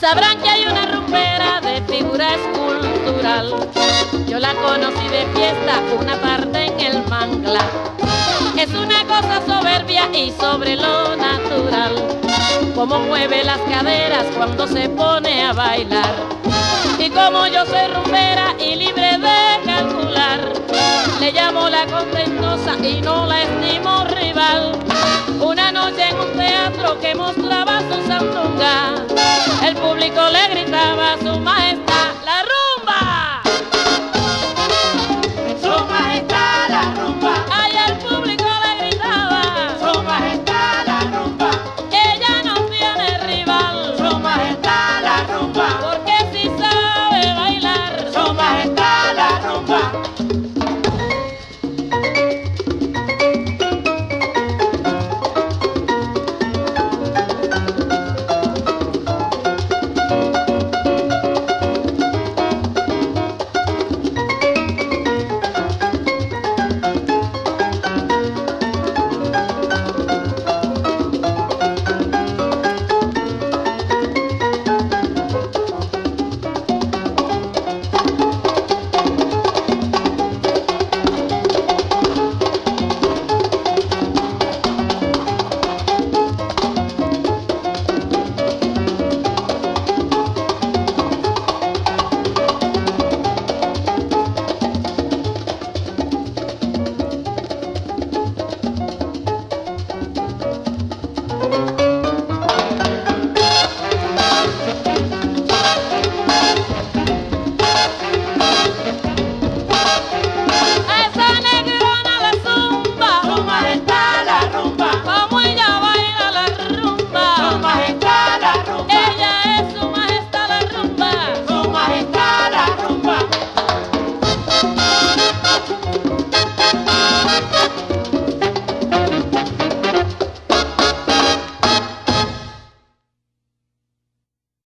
sabrán que hay una rumbera de figura escultural. Yo la conocí de fiesta, una parte en el mangla. Es una cosa soberbia y sobre lo natural. Como mueve las caderas cuando se pone a bailar. Y como yo soy rumbera y libre de calcular, le llamo la contentosa y no la estimo rival. Una noche en un teatro que hemos